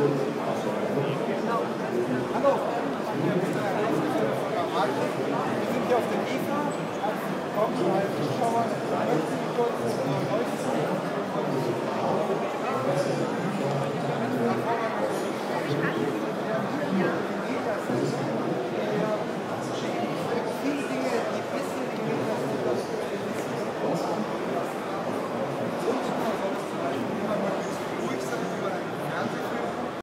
Hallo. Wir sind hier auf der IFA, kommen als Zuschauer.